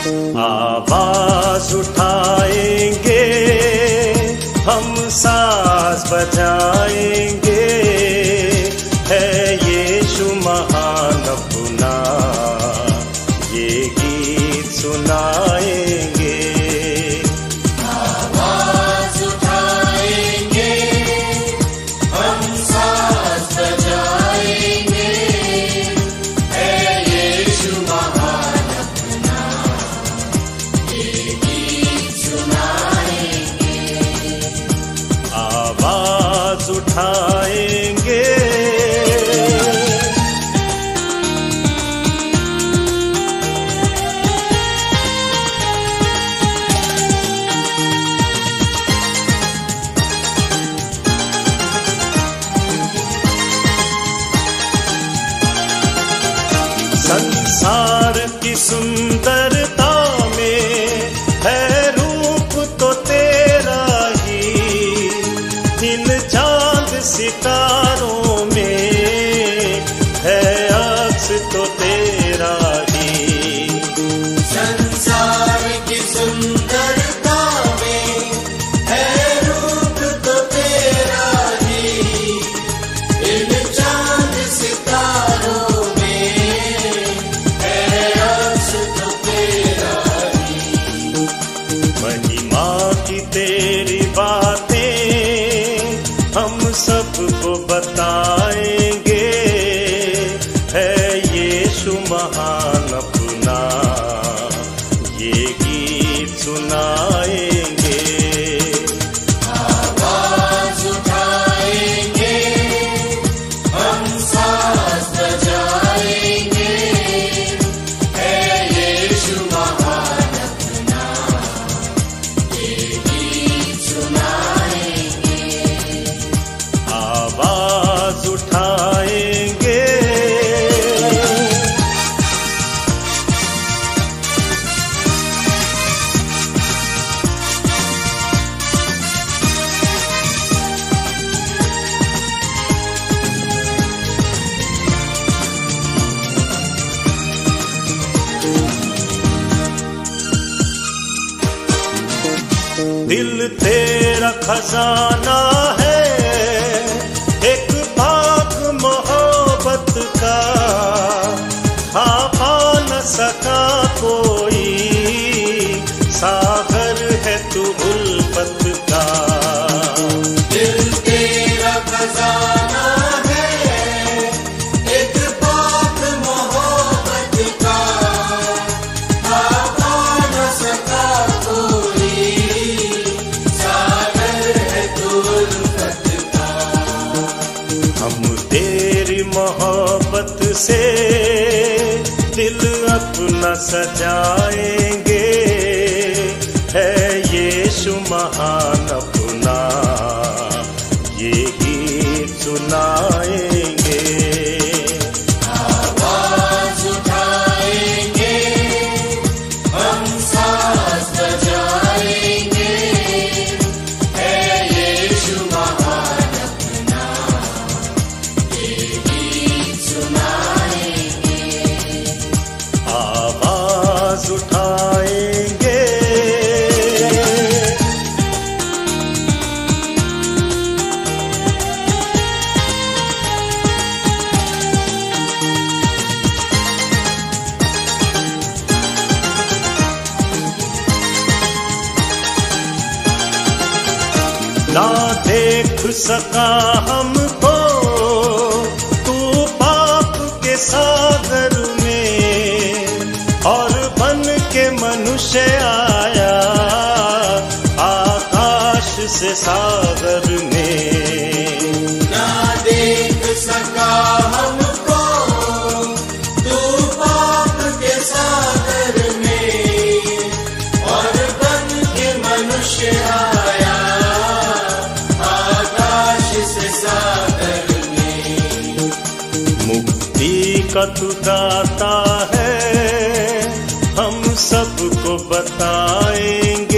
आवाज़ उठाएँगे हम सास बजाएँगे। है ये महान उठाएँगे। संसार की सुंदर हम सब दिल तेरा खजाना है से दिल अपना सजाएँगे। है ये शुमहान ना देख सका हमको। तू पाप के सागर में और बन के मनुष्य आया, आकाश से सागर का तू दाता है। हम सबको बताएँगे